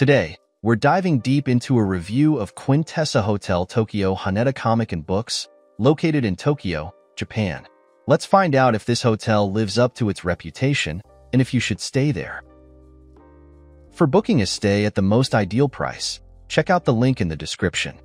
Today, we're diving deep into a review of Quintessa Hotel Tokyo Haneda Comic and Books, located in Tokyo, Japan. Let's find out if this hotel lives up to its reputation and if you should stay there. For booking a stay at the most ideal price, check out the link in the description.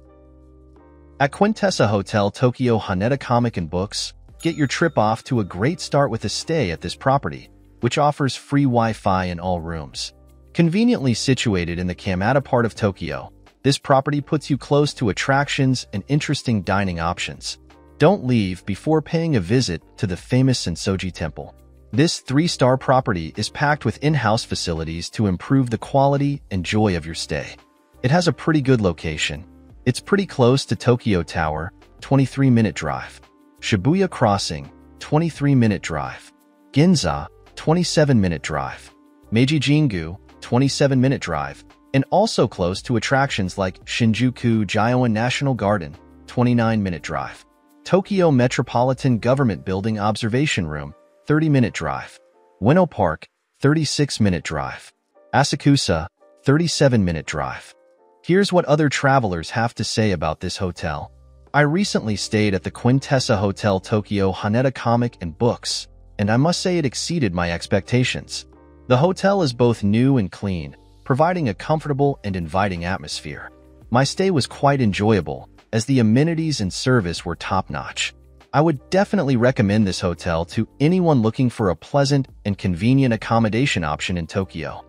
At Quintessa Hotel Tokyo Haneda Comic and Books, get your trip off to a great start with a stay at this property, which offers free Wi-Fi in all rooms. Conveniently situated in the Kamata part of Tokyo, this property puts you close to attractions and interesting dining options. Don't leave before paying a visit to the famous Sensoji Temple. This three-star property is packed with in-house facilities to improve the quality and joy of your stay. It has a pretty good location. It's pretty close to Tokyo Tower, 23-minute drive. Shibuya Crossing, 23-minute drive. Ginza, 27-minute drive. Meiji Jingu, 27-minute drive. And also close to attractions like Shinjuku Gyoen National Garden, 29-minute drive. Tokyo Metropolitan Government Building Observation Room, 30-minute drive. Ueno Park, 36-minute drive. Asakusa, 37-minute drive. Here's what other travelers have to say about this hotel. I recently stayed at the Quintessa Hotel Tokyo Haneda Comic and Books, and I must say it exceeded my expectations. The hotel is both new and clean, providing a comfortable and inviting atmosphere. My stay was quite enjoyable, as the amenities and service were top-notch. I would definitely recommend this hotel to anyone looking for a pleasant and convenient accommodation option in Tokyo.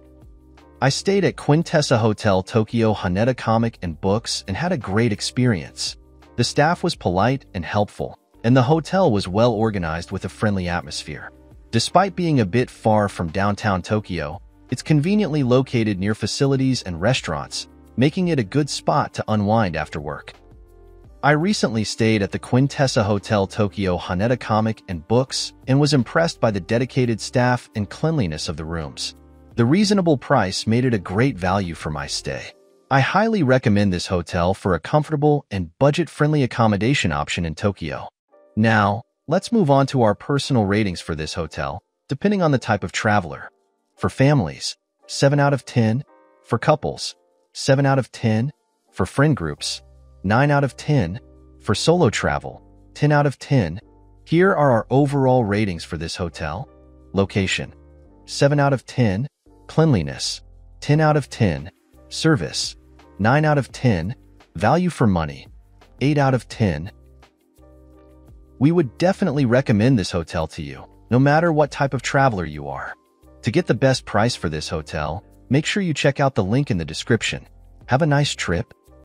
I stayed at Quintessa Hotel Tokyo Haneda Comic and Books and had a great experience. The staff was polite and helpful, and the hotel was well organized with a friendly atmosphere. Despite being a bit far from downtown Tokyo, it's conveniently located near facilities and restaurants, making it a good spot to unwind after work. I recently stayed at the Quintessa Hotel Tokyo Haneda Comic and Books and was impressed by the dedicated staff and cleanliness of the rooms. The reasonable price made it a great value for my stay. I highly recommend this hotel for a comfortable and budget-friendly accommodation option in Tokyo. Now, let's move on to our personal ratings for this hotel, depending on the type of traveler. For families, 7 out of 10. For couples, 7 out of 10. For friend groups, 9 out of 10. For solo travel, 10 out of 10. Here are our overall ratings for this hotel. Location, 7 out of 10. Cleanliness, 10 out of 10. Service, 9 out of 10. Value for money, 8 out of 10. We would definitely recommend this hotel to you, no matter what type of traveler you are. To get the best price for this hotel, make sure you check out the link in the description. Have a nice trip